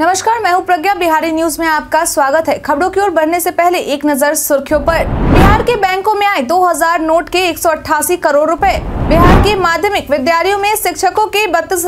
नमस्कार, मैं हूँ प्रज्ञा। बिहारी न्यूज़ में आपका स्वागत है। खबरों की ओर बढ़ने से पहले एक नज़र सुर्खियों पर। बिहार के बैंकों में आए 2000 नोट के एक सौ अट्ठासी करोड़ रुपए। बिहार के माध्यमिक विद्यालयों में शिक्षकों के बत्तीस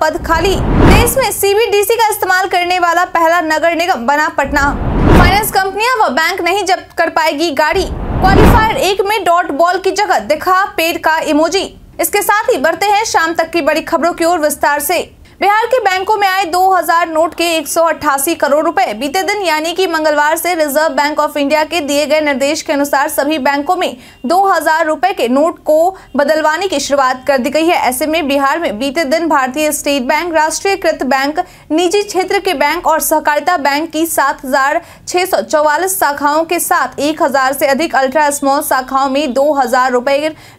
पद खाली। देश में सीबीडीसी का इस्तेमाल करने वाला पहला नगर निगम बना पटना। फाइनेंस कंपनियाँ व बैंक नहीं जब्त कर पाएगी गाड़ी। क्वालिफायर एक में डॉट बॉल की जगह दिखा पेड़ का इमोजी। इसके साथ ही बढ़ते हैं शाम तक की बड़ी खबरों की ओर विस्तार से। बिहार के बैंकों में आए 2000 नोट के एक सौ अट्ठासी करोड़ रुपए। बीते दिन यानी कि मंगलवार से रिज़र्व बैंक ऑफ़ इंडिया के दिए गए निर्देश के अनुसार सभी बैंकों में 2000 रुपए के नोट को बदलवाने की शुरुआत कर दी गई है। ऐसे में बिहार में बीते दिन भारतीय स्टेट बैंक, राष्ट्रीयकृत बैंक, निजी क्षेत्र के बैंक और सहकारिता बैंक की सात हज़ार छह सौ चौवालिस शाखाओं के साथ एक हज़ार से अधिक अल्ट्रा स्मॉल शाखाओं में दो हज़ार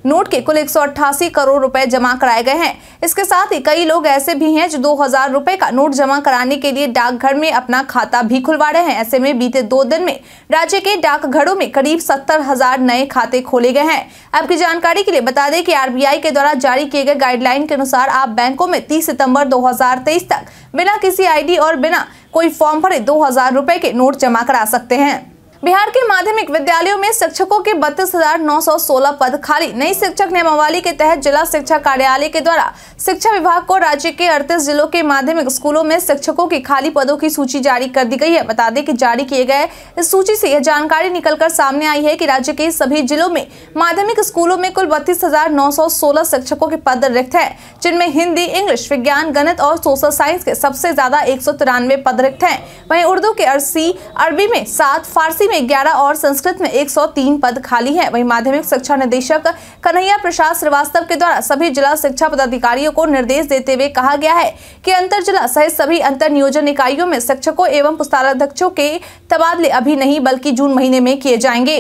नोट के कुल एक सौ अट्ठासी करोड़ रुपए जमा कराए गए हैं। इसके साथ ही कई लोग ऐसे भी हैं हैं दो हज़ार रुपए का नोट जमा कराने के लिए डाकघर में अपना खाता भी खुलवा रहे हैं। ऐसे में बीते दो दिन में राज्य के डाकघरों में करीब सत्तर हज़ार नए खाते खोले गए हैं। आपकी जानकारी के लिए बता दें कि आरबीआई के द्वारा जारी किए गए गाइडलाइन के अनुसार आप बैंकों में तीस सितंबर दो हज़ार तेईस तक बिना किसी आईडी और बिना कोई फॉर्म भरे दो हज़ार के नोट जमा करा सकते हैं। बिहार के माध्यमिक विद्यालयों में शिक्षकों के बत्तीस पद खाली। नई शिक्षक नियमावली के तहत जिला शिक्षा कार्यालय के द्वारा शिक्षा विभाग को राज्य के अड़तीस जिलों के माध्यमिक स्कूलों में शिक्षकों की खाली पदों की सूची जारी कर दी गई है। बता दें कि जारी किए गए इस सूची से यह जानकारी निकलकर सामने आई है कि राज्य के सभी जिलों में माध्यमिक स्कूलों में कुल बत्तीस शिक्षकों के पद रिक्त है, जिनमें हिंदी, इंग्लिश, विज्ञान, गणित और सोशल साइंस के सबसे ज़्यादा एक सौ तिरानवे पद रिक्त है। वही उर्दू के अस्सी अरबी में सात, फारसी में में 11 और संस्कृत में 103 पद खाली हैं। वहीं माध्यमिक शिक्षा निदेशक कन्हैया प्रसाद श्रीवास्तव के द्वारा सभी जिला शिक्षा पदाधिकारियों को निर्देश देते हुए कहा गया है कि अंतर जिला सहित सभी अंतर नियोजन इकाइयों में शिक्षकों एवं पुस्तकाध्यक्षों के तबादले अभी नहीं, बल्कि जून महीने में किए जाएँगे।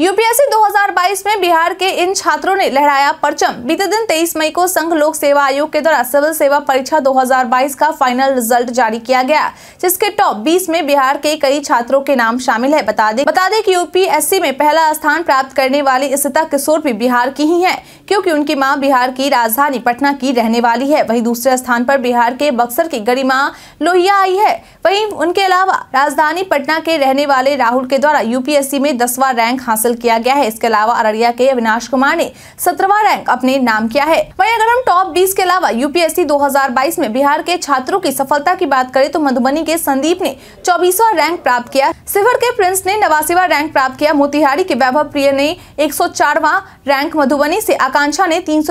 यूपीएससी 2022 में बिहार के इन छात्रों ने लहराया परचम। बीते दिन 23 मई को संघ लोक सेवा आयोग के द्वारा सिविल सेवा परीक्षा 2022 का फाइनल रिज़ल्ट जारी किया गया, जिसके टॉप 20 में बिहार के कई छात्रों के नाम शामिल है। बता दें बता दें कि यूपीएससी में पहला स्थान प्राप्त करने वाली इसिता किशोर भी बिहार की ही है, क्योंकि उनकी माँ बिहार की राजधानी पटना की रहने वाली है। वही दूसरे स्थान पर बिहार के बक्सर की गरिमा लोहिया आई है। वही उनके अलावा राजधानी पटना के रहने वाले राहुल के द्वारा यूपीएससी में दसवा रैंक हासिल किया गया है। इसके अलावा अररिया के अविनाश कुमार ने सत्रहवा रैंक अपने नाम किया है। वहीं अगर हम टॉप बीस के अलावा यूपीएससी 2022 में बिहार के छात्रों की सफलता की बात करें तो मधुबनी के संदीप ने चौबीसवा रैंक प्राप्त किया। सिवर के प्रिंस ने नवासीवा रैंक प्राप्त किया। मोतिहारी के वैभव प्रिय ने एक रैंक। मधुबनी से आकांक्षा ने तीन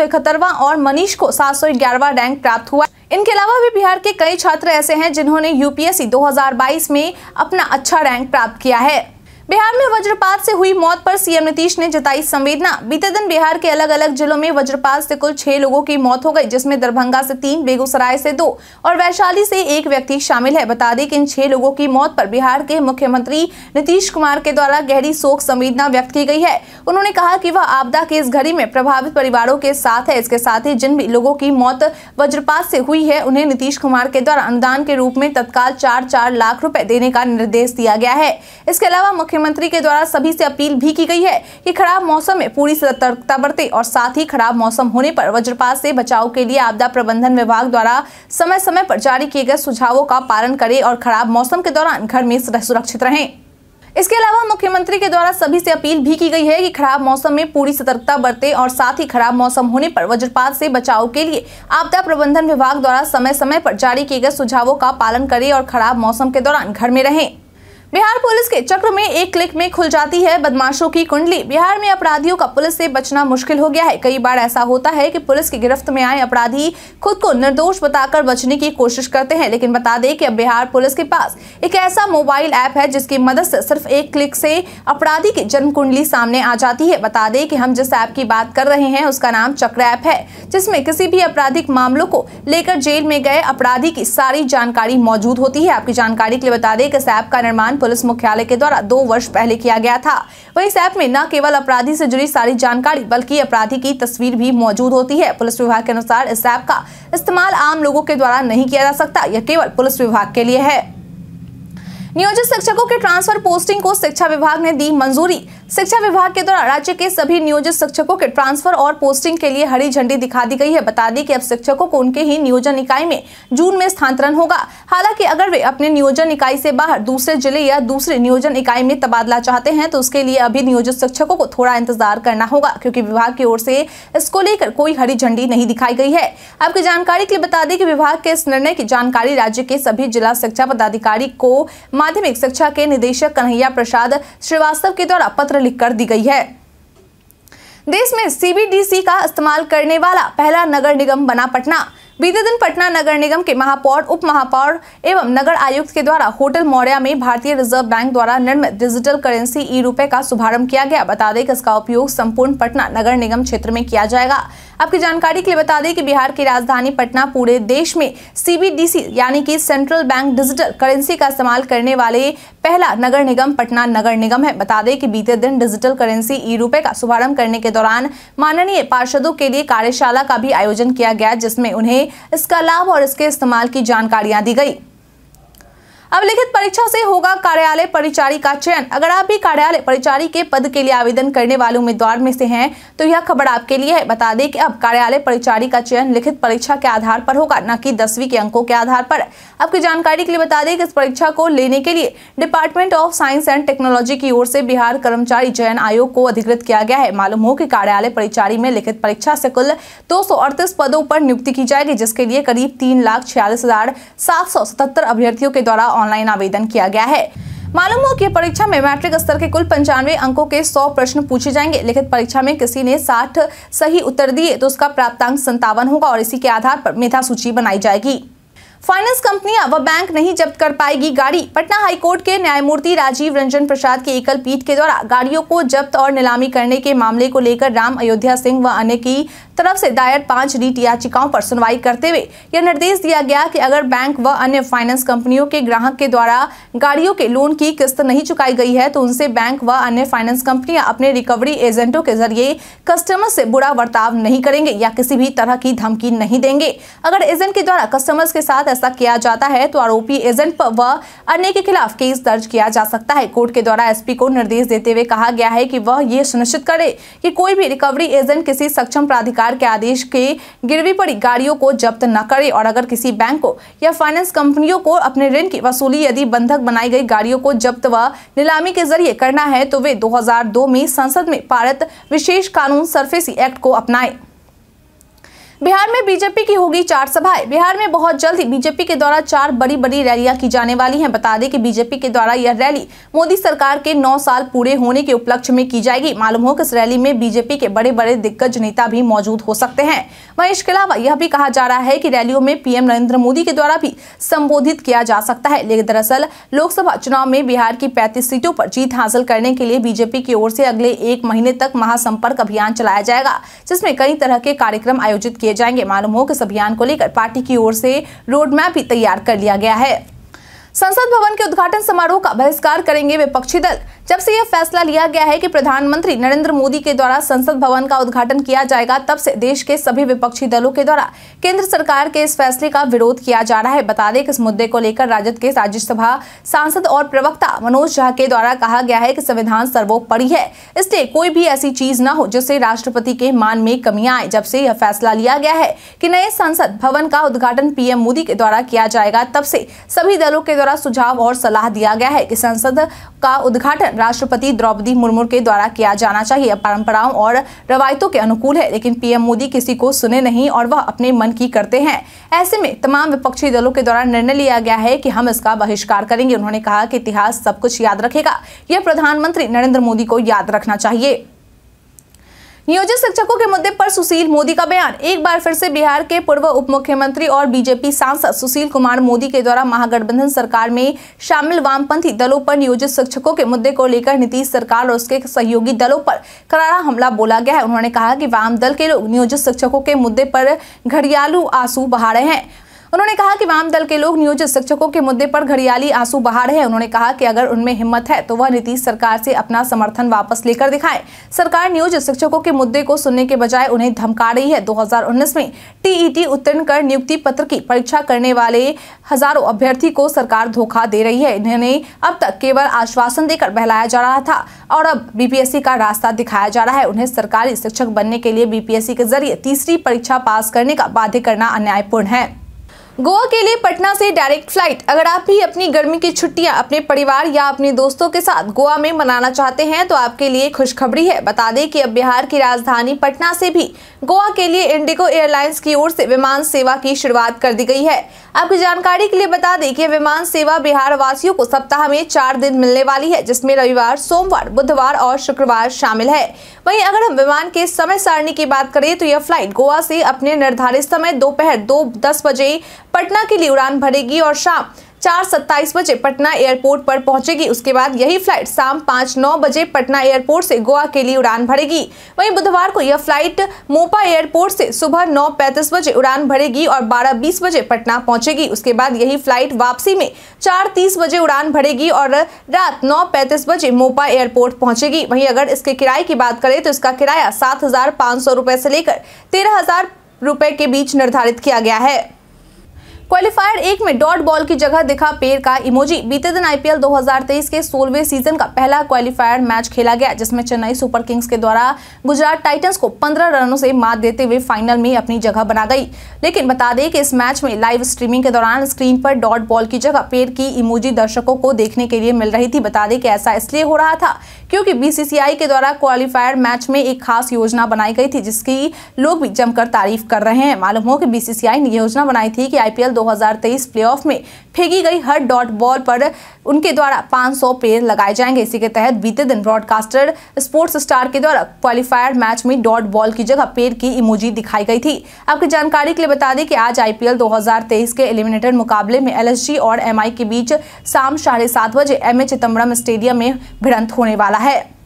और मनीष को सात रैंक प्राप्त हुआ। इनके अलावा भी बिहार के कई छात्र ऐसे हैं जिन्होंने यूपीएससी 2022 में अपना अच्छा रैंक प्राप्त किया है। बिहार में वज्रपात से हुई मौत पर सीएम नीतीश ने जताई संवेदना। बीते दिन बिहार के अलग अलग जिलों में वज्रपात से कुल छह लोगों की मौत हो गई, जिसमें दरभंगा से तीन, बेगूसराय से दो और वैशाली से एक व्यक्ति शामिल है। बता दें कि इन छह लोगों की मौत पर बिहार के मुख्यमंत्री नीतीश कुमार के द्वारा गहरी शोक, संवेदना व्यक्त की गई है। उन्होंने कहा कि वह आपदा के इस घड़ी में प्रभावित परिवारों के साथ है। इसके साथ ही जिन भी लोगों की मौत वज्रपात से हुई है, उन्हें नीतीश कुमार के द्वारा अनुदान के रूप में तत्काल चार चार लाख रूपए देने का निर्देश दिया गया है। इसके अलावा मुख्यमंत्री मुख्यमंत्री के द्वारा सभी से अपील भी की गई है कि खराब मौसम में पूरी सतर्कता बरते और साथ ही खराब मौसम होने पर वज्रपात से बचाव के लिए आपदा प्रबंधन विभाग द्वारा समय समय पर जारी किए गए सुझावों का पालन करें और खराब मौसम के दौरान घर में सुरक्षित रहें। इसके अलावा मुख्यमंत्री के द्वारा सभी से अपील भी की गई है कि खराब मौसम में पूरी सतर्कता बरते और साथ ही खराब मौसम होने पर वज्रपात से बचाव के लिए आपदा प्रबंधन विभाग द्वारा समय समय पर जारी किए गए सुझावों का पालन करें और खराब मौसम के दौरान घर में रहें। बिहार पुलिस के चक्र में एक क्लिक में खुल जाती है बदमाशों की कुंडली। बिहार में अपराधियों का पुलिस से बचना मुश्किल हो गया है। कई बार ऐसा होता है कि पुलिस की गिरफ्त में आए अपराधी खुद को निर्दोष बताकर बचने की कोशिश करते हैं, लेकिन बता दें कि अब बिहार पुलिस के पास एक ऐसा मोबाइल ऐप है जिसकी मदद से सिर्फ़ एक क्लिक से अपराधी की जन्म कुंडली सामने आ जाती है। बता दें कि हम जिस ऐप की बात कर रहे हैं, उसका नाम चक्र ऐप है, जिसमें किसी भी आपराधिक मामलों को लेकर जेल में गए अपराधी की सारी जानकारी मौजूद होती है। आपकी जानकारी के लिए बता दें कि इस ऐप का निर्माण पुलिस मुख्यालय के द्वारा दो वर्ष पहले किया गया था। वही इस ऐप में न केवल अपराधी से जुड़ी सारी जानकारी, बल्कि अपराधी की तस्वीर भी मौजूद होती है। पुलिस विभाग के अनुसार इस ऐप का इस्तेमाल आम लोगों के द्वारा नहीं किया जा सकता, यह केवल पुलिस विभाग के लिए है। नियोजित शिक्षकों के ट्रांसफ़र पोस्टिंग को शिक्षा विभाग ने दी मंजूरी। शिक्षा विभाग के द्वारा राज्य के सभी नियोजित शिक्षकों के ट्रांसफ़र और पोस्टिंग के लिए हरी झंडी दिखा दी गई है। बता दें कि अब शिक्षकों को उनके ही नियोजन इकाई में जून में स्थानांतरण होगा। हालाँकि अगर वे अपने नियोजन इकाई से बाहर दूसरे ज़िले या दूसरे नियोजन इकाई में तबादला चाहते हैं तो उसके लिए अभी नियोजित शिक्षकों को थोड़ा इंतज़ार करना होगा, क्योंकि विभाग की ओर से इसको लेकर कोई हरी झंडी नहीं दिखाई गई है। आपकी जानकारी के लिए बता दें कि विभाग के इस निर्णय की जानकारी राज्य के सभी जिला शिक्षा पदाधिकारी को माध्यमिक शिक्षा के निदेशक कन्हैया प्रसाद श्रीवास्तव के द्वारा पत्र लिखकर दी गई है। देश में सीबीडीसी का इस्तेमाल करने वाला पहला नगर निगम बना पटना। बीते दिन पटना नगर निगम के महापौर उप महापौर एवं नगर आयुक्त के द्वारा होटल मौर्या में भारतीय रिज़र्व बैंक द्वारा निर्मित डिजिटल करेंसी ई रुपए का शुभारंभ किया गया। बता दें कि इसका उपयोग संपूर्ण पटना नगर निगम क्षेत्र में किया जाएगा। आपकी जानकारी के लिए बता दें कि बिहार की राजधानी पटना पूरे देश में सीबीडीसी यानी कि सेंट्रल बैंक डिजिटल करेंसी का इस्तेमाल करने वाले पहला नगर निगम पटना नगर निगम है। बता दें कि बीते दिन डिजिटल करेंसी ई रुपए का शुभारंभ करने के दौरान माननीय पार्षदों के लिए कार्यशाला का भी आयोजन किया गया, जिसमें उन्हें इसका लाभ और इसके इस्तेमाल की जानकारियाँ दी गई। अब लिखित परीक्षा से होगा कार्यालय परिचारी का चयन। अगर आप भी कार्यालय परिचारी के पद के लिए आवेदन करने वाले उम्मीदवार में से हैं तो यह खबर आपके लिए है। बता दें कि अब कार्यालय परिचारी का चयन लिखित परीक्षा के आधार पर होगा, न कि दसवीं के अंकों के आधार पर। आपकी जानकारी के लिए बता दें कि इस परीक्षा को लेने के लिए department of science and technology की ओर से बिहार कर्मचारी चयन आयोग को अधिकृत किया गया है। मालूम हो कि कार्यालय परिचारी में लिखित परीक्षा से कुल दो सौ अड़तीस पदों पर नियुक्ति की जाएगी, जिसके लिए करीब तीन अभ्यर्थियों के द्वारा ऑनलाइन आवेदन किया गया है। मालूम हो कि परीक्षा में मैट्रिक स्तर के कुल पंचानवे अंकों के 100 प्रश्न पूछे जाएँगे। लिखित परीक्षा में किसी ने 60 सही उत्तर दिए तो उसका प्राप्तांक संतावन होगा और इसी के आधार पर मेधा सूची बनाई जाएगी। फाइनेंस कंपनियाँ व बैंक नहीं जब्त कर पाएगी गाड़ी। पटना हाईकोर्ट के न्यायमूर्ति राजीव रंजन प्रसाद की एकल पीठ के द्वारा गाड़ियों को जब्त और नीलामी करने के मामले को लेकर राम अयोध्या सिंह व अन्य की तरफ़ से दायर पाँच रीट याचिकाओं पर सुनवाई करते हुए यह निर्देश दिया गया कि अगर बैंक व अन्य फाइनेंस कंपनियों के ग्राहक के द्वारा गाड़ियों के लोन की किस्त नहीं चुकाई गई है तो उनसे बैंक व अन्य फाइनेंस कंपनियाँ अपने रिकवरी एजेंटों के ज़रिए कस्टमर से बुरा बर्ताव नहीं करेंगे या किसी भी तरह की धमकी नहीं देंगे। अगर एजेंट के द्वारा कस्टमर्स के साथ ऐसा किया जाता है तो आरोपी एजेंट व अन्य के खिलाफ केस दर्ज किया जा सकता है। कोर्ट के द्वारा एसपी को निर्देश देते हुए कहा गया है कि वह ये सुनिश्चित करे कि कोई भी रिकवरी एजेंट किसी सक्षम प्राधिकार के आदेश के गिरवी पड़ी गाड़ियों को जब्त न करे और अगर किसी बैंक को या फाइनेंस कंपनियों को अपने ऋण की वसूली यदि बंधक बनाई गई गाड़ियों को जब्त व नीलामी के ज़रिए करना है तो वे 2002 में संसद में पारित विशेष कानून सरफेसी एक्ट को अपनाएँ। बिहार में बीजेपी की होगी चार सभाएँ। बिहार में बहुत जल्द ही बीजेपी के द्वारा चार बड़ी बड़ी रैलियाँ की जाने वाली हैं। बता दें कि बीजेपी के द्वारा यह रैली मोदी सरकार के नौ साल पूरे होने के उपलक्ष्य में की जाएगी। मालूम हो कि इस रैली में बीजेपी के बड़े बड़े दिग्गज नेता भी मौजूद हो सकते हैं। वहीं इसके अलावा यह भी कहा जा रहा है की रैलियों में पीएम नरेंद्र मोदी के द्वारा भी संबोधित किया जा सकता है। लेकिन दरअसल लोकसभा चुनाव में बिहार की पैंतीस सीटों पर जीत हासिल करने के लिए बीजेपी की ओर से अगले एक महीने तक महासंपर्क अभियान चलाया जाएगा, जिसमें कई तरह के कार्यक्रम आयोजित किए जाएँगे। मालूम हो कि इस अभियान को लेकर पार्टी की ओर से रोडमैप भी तैयार कर लिया गया है। संसद भवन के उद्घाटन समारोह का बहिष्कार करेंगे विपक्षी दल। जब से यह फैसला लिया गया है कि प्रधानमंत्री नरेंद्र मोदी के द्वारा संसद भवन का उद्घाटन किया जाएगा, तब से देश के सभी विपक्षी दलों के द्वारा केंद्र सरकार के इस फैसले का विरोध किया जा रहा है। बता दें कि इस मुद्दे को लेकर राजद के राज्यसभा सांसद और प्रवक्ता मनोज झा के द्वारा कहा गया है की संविधान सर्वोपरि है। इसलिए कोई भी ऐसी चीज़ न हो जिससे राष्ट्रपति के मान में कमी आए। जब से यह फैसला लिया गया है की नए संसद भवन का उद्घाटन पीएम मोदी के द्वारा किया जाएगा, तब से सभी दलों के द्वारा सुझाव और सलाह दिया गया है कि संसद का उद्घाटन राष्ट्रपति द्रौपदी मुर्मू के द्वारा किया जाना चाहिए। परंपराओं और रवायतों के अनुकूल है, लेकिन पीएम मोदी किसी को सुने नहीं और वह अपने मन की करते हैं। ऐसे में तमाम विपक्षी दलों के द्वारा निर्णय लिया गया है कि हम इसका बहिष्कार करेंगे। उन्होंने कहा कि इतिहास सब कुछ याद रखेगा। यह प्रधानमंत्री नरेंद्र मोदी को याद रखना चाहिए। नियोजित शिक्षकों के मुद्दे पर सुशील मोदी का बयान। एक बार फिर से बिहार के पूर्व उप मुख्यमंत्री और बीजेपी सांसद सुशील कुमार मोदी के द्वारा महागठबंधन सरकार में शामिल वामपंथी दलों पर नियोजित शिक्षकों के मुद्दे को लेकर नीतीश सरकार और उसके सहयोगी दलों पर करारा हमला बोला गया है। उन्होंने कहा कि वाम दल के लोग नियोजित शिक्षकों के मुद्दे पर घड़ियालू आँसू बहा रहे हैं। उन्होंने कहा कि वाम दल के लोग नियोजित शिक्षकों के मुद्दे पर घड़ियाली आँसू बहा रहे हैं। उन्होंने कहा कि अगर उनमें हिम्मत है तो वह नीतीश सरकार से अपना समर्थन वापस लेकर दिखाएँ। सरकार नियोजित शिक्षकों के मुद्दे को सुनने के बजाय उन्हें धमका रही है। 2019 में टीईटी उत्तीर्ण कर नियुक्ति पत्र की परीक्षा करने वाले हज़ारों अभ्यर्थी को सरकार धोखा दे रही है। इन्हें अब तक केवल आश्वासन देकर बहलाया जा रहा था और अब बीपीएससी का रास्ता दिखाया जा रहा है। उन्हें सरकारी शिक्षक बनने के लिए बीपीएससी के ज़रिए तीसरी परीक्षा पास करने का बाध्य करना अन्यायपूर्ण है। गोवा के लिए पटना से डायरेक्ट फ़्लाइट अगर आप भी अपनी गर्मी की छुट्टियाँ अपने परिवार या अपने दोस्तों के साथ गोवा में मनाना चाहते हैं तो आपके लिए खुशखबरी है। बता दें कि अब बिहार की राजधानी पटना से भी गोवा के लिए इंडिगो एयरलाइंस की ओर से विमान सेवा की शुरुआत कर दी गई है। आपकी जानकारी के लिए बता दें कि विमान सेवा बिहार वासियों को सप्ताह में चार दिन मिलने वाली है, जिसमें रविवार, सोमवार, बुधवार और शुक्रवार शामिल है। वहीं अगर हम विमान के समय सारणी की बात करें तो यह फ़्लाइट गोवा से अपने निर्धारित समय दोपहर दो दस बजे पटना के लिए उड़ान भरेगी और शाम चार सत्ताईस बजे पटना एयरपोर्ट पर पहुंचेगी। उसके बाद यही फ़्लाइट शाम पाँच नौ बजे पटना एयरपोर्ट से गोवा के लिए उड़ान भरेगी। वहीं बुधवार को यह फ़्लाइट मोपा एयरपोर्ट से सुबह नौ पैंतीस बजे उड़ान भरेगी और बारह बीस बजे पटना पहुंचेगी। उसके बाद यही फ़्लाइट वापसी में चार तीस बजे उड़ान भरेगी और रात नौ पैंतीस बजे मोपा एयरपोर्ट पहुँचेगी। वहीं अगर इसके किराए की बात करें तो इसका किराया सात हज़ार पाँच सौ से लेकर तेरह हज़ार के बीच निर्धारित किया गया है। क्वालिफायर एक में डॉट बॉल की जगह दिखा पेड़ का इमोजी। बीते दिन आईपीएल 2023 के सोलवे सीज़न का पहला क्वालिफायर मैच खेला गया, जिसमें चेन्नई सुपर किंग्स के द्वारा गुजरात टाइटंस को 15 रनों से मात देते हुए फाइनल में अपनी जगह बना गई। लेकिन बता दें कि इस मैच में लाइव स्ट्रीमिंग के दौरान स्क्रीन पर डॉट बॉल की जगह पेड़ की इमोजी दर्शकों को देखने के लिए मिल रही थी। बता दें कि ऐसा इसलिए हो रहा था क्योंकि बीसीसीआई के द्वारा क्वालिफायर मैच में एक खास योजना बनाई गई थी, जिसकी लोग भी जमकर तारीफ़ कर रहे हैं। मालूम हो कि बीसीसीआई ने योजना बनाई थी कि आईपीएल 2023 प्लेऑफ में फेंकी गई हर डॉट बॉल पर उनके द्वारा 500 पेड़ लगाए जाएँगे। इसी के तहत बीते दिन ब्रॉडकास्टर स्पोर्ट्स स्टार के द्वारा क्वालिफायर मैच में डॉट बॉल की जगह पेड़ की इमोजी दिखाई गई थी। आपकी जानकारी के लिए बता दें कि आज आईपीएल 2023 के एलिमिनेटर मुकाबले में एलएसजी और एमआई के बीच शाम साढ़े बजे एम ए चिदम्बरम स्टेडियम में भिड़ंत होने वाला है।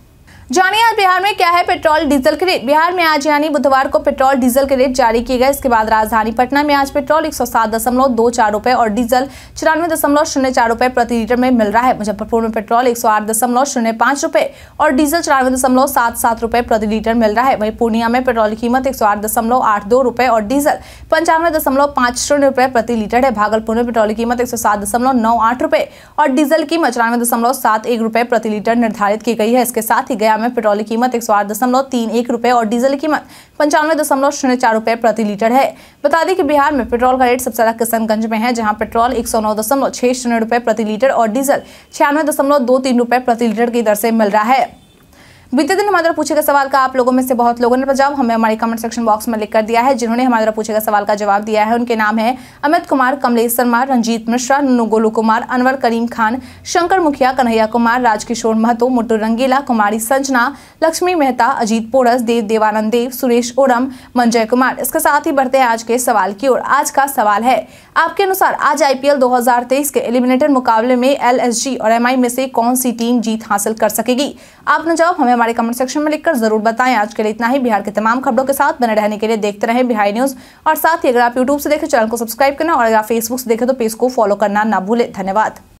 जानिए आज बिहार में क्या है पेट्रोल डीजल के रेट। बिहार में आज यानी बुधवार को पेट्रोल डीजल के रेट जारी किए गए। इसके बाद राजधानी पटना में आज पेट्रोल एक सौ सात दशमलव दो चार रुपए और डीजल चौरानवे दशमलव शून्य चार रुपए प्रति लीटर में मिल रहा है। मुजफ्फरपुर में पेट्रोल एक सौ आठ दशमलव शून्य पाँच रुपए और डीजल चौरानवे दशमलव सात सात रुपए प्रति लीटर मिल रहा है। वहीं पूर्णिया में पेट्रोल की कीमत एक सौ आठ दशमलव आठ दो रुपए और डीजल पंचानवे दशमलव पाँच शून्य रुपए प्रति लीटर है। भागलपुर में पेट्रोल की कीमत एक सौ सात दशमलव नौ आठ रुपए और डीजल कीमत चौरानवे दशमलव सात एक रुपए प्रति लीटर निर्धारित की गई है। इसके साथ ही गया में पेट्रोल की कीमत एक सौ आठ दशमलव तीन एक रुपए और डीजल की कीमत पंचानवे दशमलव शून्य चार रुपए प्रति लीटर है। बता दें कि बिहार में पेट्रोल का रेट सबसे ज़्यादा किशनगंज में है, जहाँ पेट्रोल एक सौ नौ दशमलव छह शून्य रुपए प्रति लीटर और डीजल छियानवे दशमलव दो तीन रुपए प्रति लीटर की दर से मिल रहा है। बीते दिन हमारे पूछे गए सवाल का आप लोगों में से बहुत लोगों ने जवाब हमें हमारे कमेंट सेक्शन बॉक्स में लिख कर दिया है, जिन्होंने हमारे पूछे गए सवाल का जवाब दिया है। उनके नाम है अमित कुमार, कमलेश शर्मा, रंजीत मिश्रा, नुनू गोलू कुमार, अनवर करीम खान, शंकर मुखिया, कन्हैया कुमार, राजकिशोर महतो मुट्टू रंगीला, कुमारी संजना, लक्ष्मी मेहता, अजीत पोरस, देव देवानंद देव, सुरेश ओरम मंजय कुमार। इसके साथ ही बढ़ते हैं आज के सवाल की ओर। आज का सवाल है, आपके अनुसार आज आईपीएल 2023 के एलिमिनेटर मुकाबले में एलएसजी और एमआई में से कौन सी टीम जीत हासिल कर सकेगी? आपने जवाब हमें हमारे कमेंट सेक्शन में लिखकर ज़रूर बताएँ। आज के लिए इतना ही। बिहार के तमाम खबरों के साथ बने रहने के लिए देखते रहे बिहार न्यूज़। और साथ ही अगर आप यूट्यूब से देखें, चैनल को सब्सक्राइब करना और अगर आप फेसबुक से देखें तो पेज को फॉलो करना ना भूले। धन्यवाद।